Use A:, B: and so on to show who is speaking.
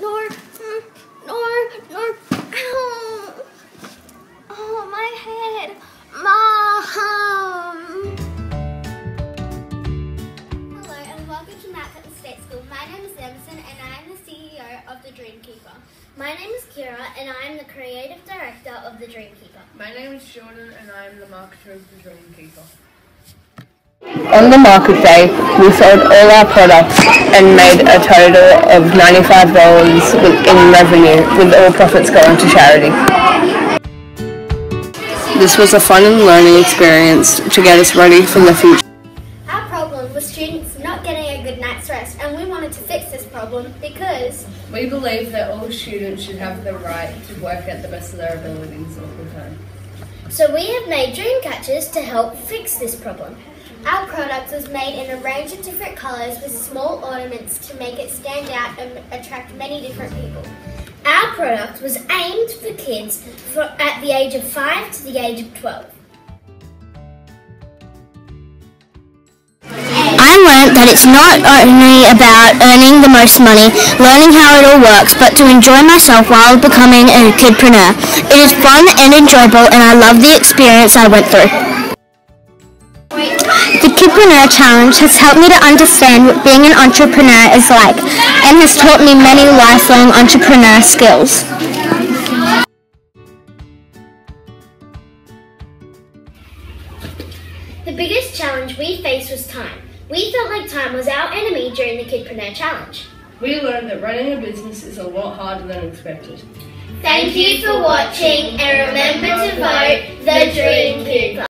A: nor, nor, nor, nor. Oh, my head. Mom. Hello and welcome to Mount State School. My name is Emerson and I am the CEO of the Dreamkeeper. My name is Kira and I am the creative director of the Dreamkeeper.
B: My name is Jordan and I am the marketer of the Dreamkeeper.
C: On the market day, we sold all our products and made a total of $95 in revenue, with all profits going to charity. This was a fun and learning experience to get us ready for the future.
A: Our problem was students not getting a good night's rest and we wanted to fix this problem because
B: We believe that all students should have the right to work at the best of their abilities all the time.
A: So we have made dream catchers to help fix this problem. Our product was made in a range of different colours with small ornaments to make it stand out and attract many different people. Our product was aimed for kids for, at the age of 5 to the age of 12.
D: I learnt that it's not only about earning the most money, learning how it all works, but to enjoy myself while becoming a kidpreneur. It is fun and enjoyable and I love the experience I went through. The Kidpreneur Challenge has helped me to understand what being an entrepreneur is like and has taught me many lifelong entrepreneur skills.
A: The biggest challenge we faced was time. We felt like time was our enemy during the Kidpreneur Challenge.
B: We learned that running a business is a lot harder than expected.
A: Thank you for watching and remember to vote the Dream Keeper.